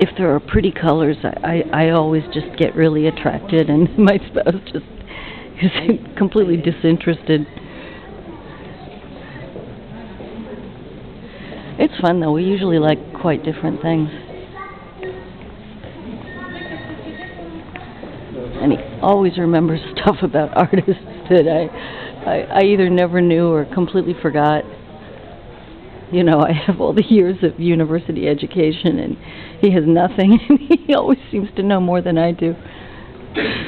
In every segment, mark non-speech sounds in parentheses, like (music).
If there are pretty colors, I, I I always just get really attracted, and (laughs) my spouse just is completely disinterested. It's fun, though. We usually like quite different things. And he always remembers (laughs) stuff about artists that I, I, I either never knew or completely forgot. You know, I have all the years of university education and he has nothing (laughs) he always seems to know more than I do.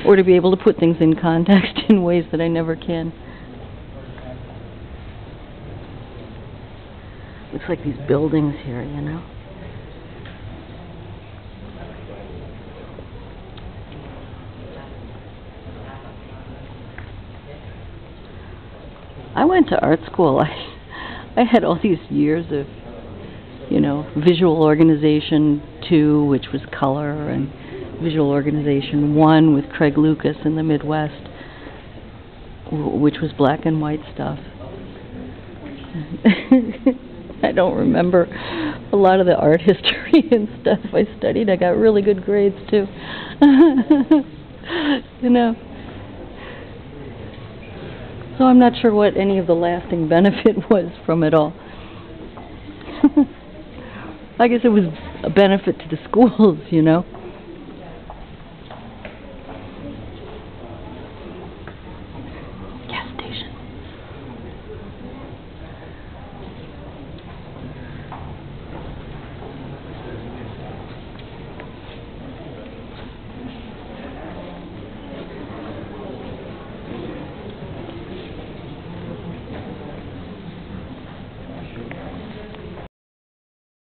Or to be able to put things in context (laughs) in ways that I never can. Looks like these buildings here, you know? I went to art school. (laughs) I I had all these years of, you know, visual organization two, which was color, and visual organization one with Craig Lucas in the Midwest, which was black and white stuff. (laughs) I don't remember a lot of the art history (laughs) and stuff I studied. I got really good grades too. you know. So I'm not sure what any of the lasting (laughs) benefit was from it all. (laughs) I guess it was a benefit to the schools, you know.